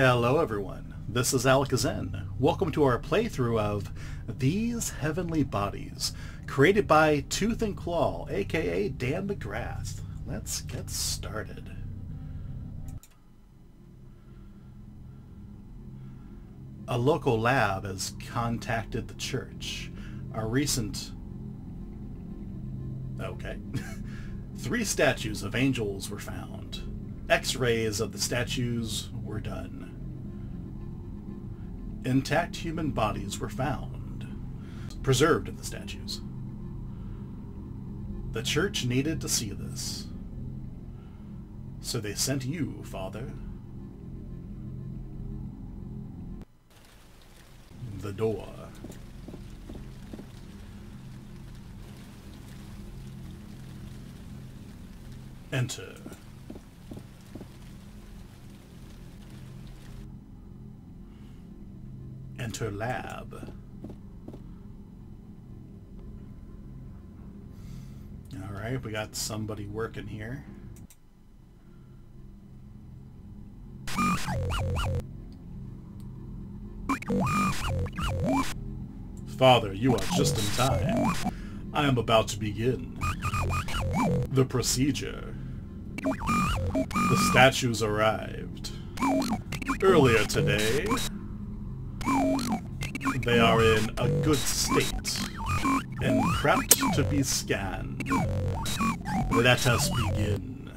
Hello everyone, this is Alakazen. Welcome to our playthrough of These Heavenly Bodies, created by Tooth and Claw, aka Dan McGrath. Let's get started. A local lab has contacted the church. A recent... Okay. Three statues of angels were found. X-rays of the statues were done. Intact human bodies were found, preserved in the statues. The church needed to see this. So they sent you, Father. The door. Enter. Enter lab. Alright, we got somebody working here. Father, you are just in time. I am about to begin. The procedure. The statues arrived. Earlier today, they are in a good state and prepped to be scanned. Let us begin.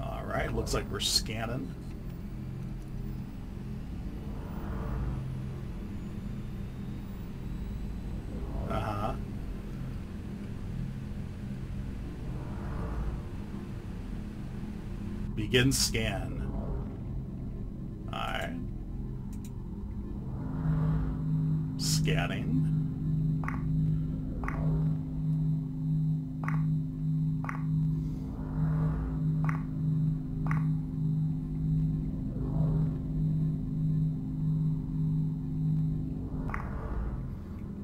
Alright, looks like we're scanning. Uh-huh. Begin scan. Scanning.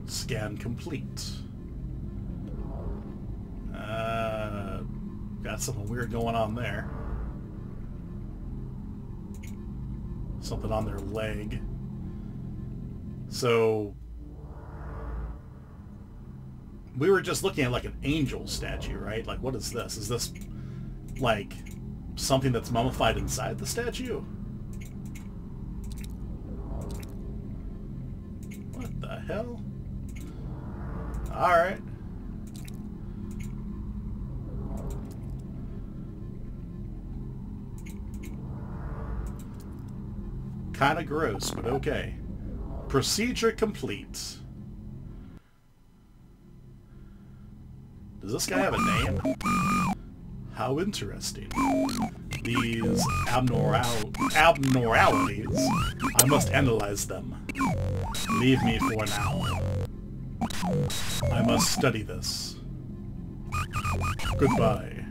Scan complete. Uh, got something weird going on there. something on their leg. So we were just looking at like an angel statue, right? Like what is this? Is this like something that's mummified inside the statue? What the hell? Alright. Kinda gross, but okay. Procedure complete. Does this guy have a name? How interesting. These abnormal abnormalities, I must analyze them. Leave me for now. I must study this. Goodbye.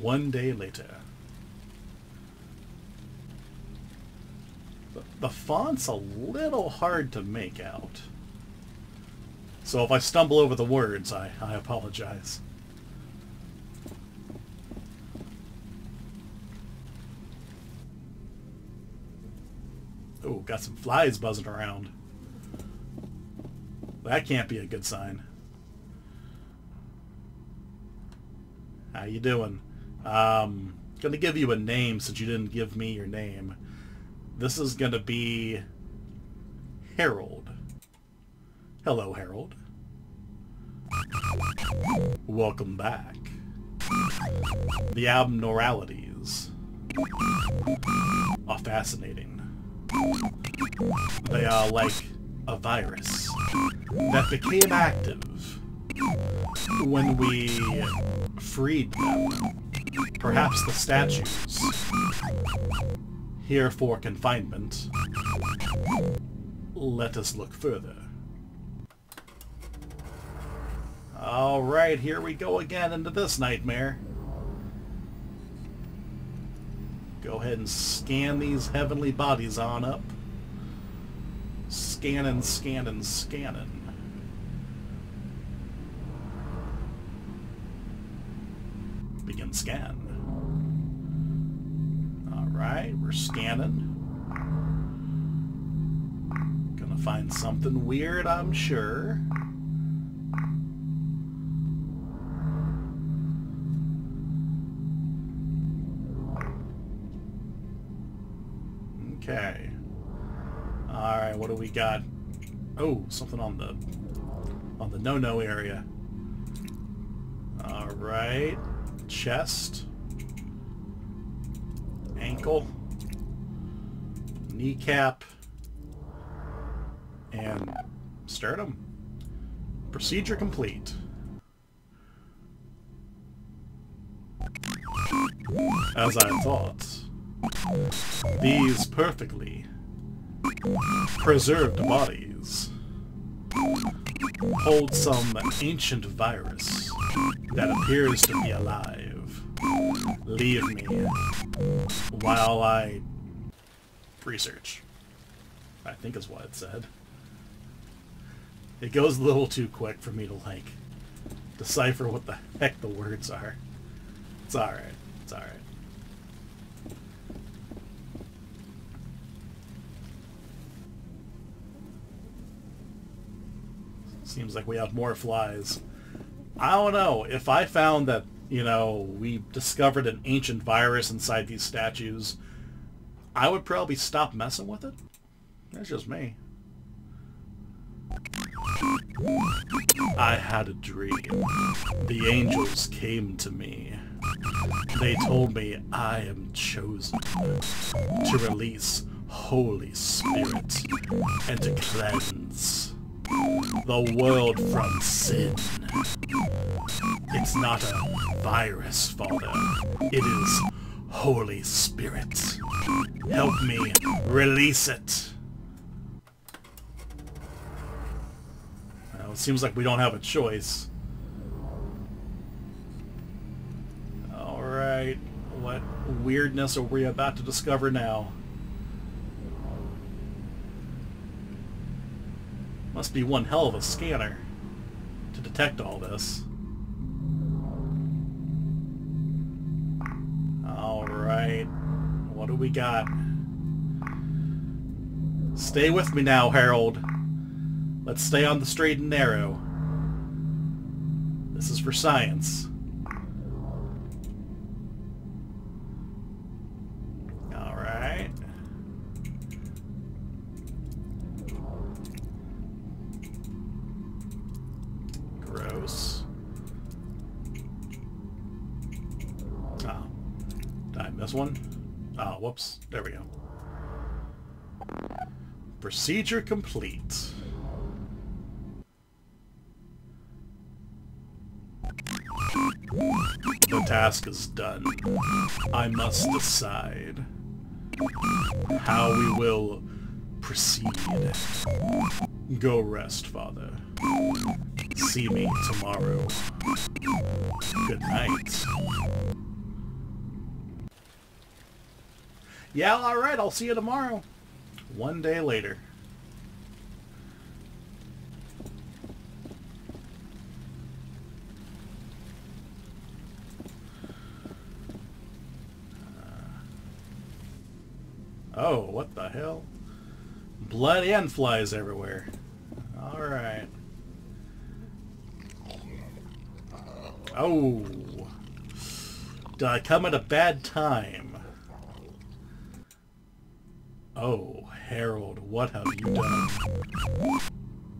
One day later. The font's a little hard to make out. So if I stumble over the words, I, I apologize. Oh, got some flies buzzing around. That can't be a good sign. How you doing? Um, gonna give you a name since you didn't give me your name. This is gonna be Harold. Hello, Harold. Welcome back. The abnormalities are fascinating. They are like a virus that became active when we freed them Perhaps the statues. Here for confinement. Let us look further. Alright, here we go again into this nightmare. Go ahead and scan these heavenly bodies on up. scanning, scanning, scanning. Begin scan. Alright, we're scanning. Gonna find something weird, I'm sure. Okay. Alright, what do we got? Oh, something on the on the no-no area. Alright. Chest. Ankle. Kneecap. And sternum. Procedure complete. As I thought. These perfectly preserved bodies hold some ancient virus that appears to be alive. Leave me while I research. I think is what it said. It goes a little too quick for me to, like, decipher what the heck the words are. It's alright. It's alright. Seems like we have more flies. I don't know. If I found that, you know, we discovered an ancient virus inside these statues, I would probably stop messing with it. That's just me. I had a dream. The angels came to me. They told me I am chosen to release Holy Spirit and to cleanse the world from sin. It's not a virus, Father. It is Holy Spirit. Help me release it. Well, it seems like we don't have a choice. Alright, what weirdness are we about to discover now? Must be one hell of a scanner to detect all this. Alright. What do we got? Stay with me now, Harold. Let's stay on the straight and narrow. This is for science. Miss one? Oh, whoops. There we go. Procedure complete. The task is done. I must decide how we will proceed. Go rest, Father. See me tomorrow. Good night. Yeah, alright, I'll see you tomorrow. One day later. Uh, oh, what the hell? Blood and flies everywhere. Alright. Oh. Did I come at a bad time? Oh, Harold, what have you done?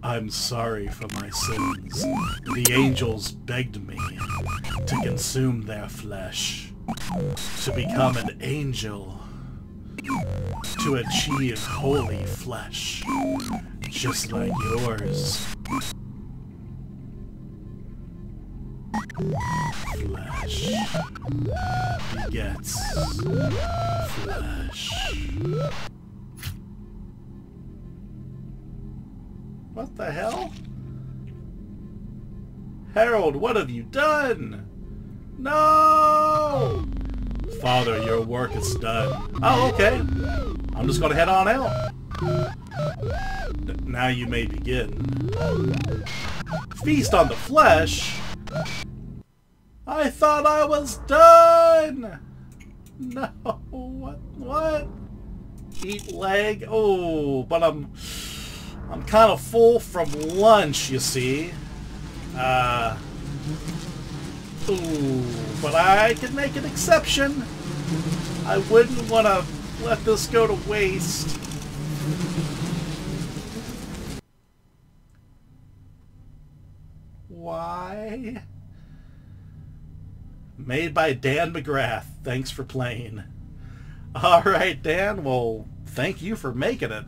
I'm sorry for my sins. The angels begged me to consume their flesh, to become an angel to achieve holy flesh, just like yours. Flesh begets flesh. What the hell? Harold, what have you done? No! Father, your work is done. Oh, okay. I'm just gonna head on out. Now you may begin. Feast on the flesh? I thought I was done! No, what, what? Eat leg? Oh, but I'm, I'm kind of full from lunch, you see. Uh, ooh, but I can make an exception. I wouldn't want to let this go to waste. Why? Made by Dan McGrath. Thanks for playing. Alright, Dan. Well, thank you for making it.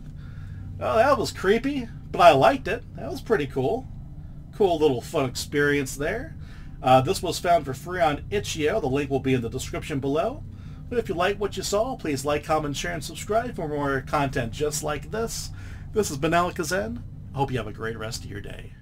Oh, that was creepy, but I liked it. That was pretty cool. Cool little fun experience there. Uh, this was found for free on itch.io. The link will be in the description below. But if you like what you saw, please like, comment, share, and subscribe for more content just like this. This has been Alakazen. Hope you have a great rest of your day.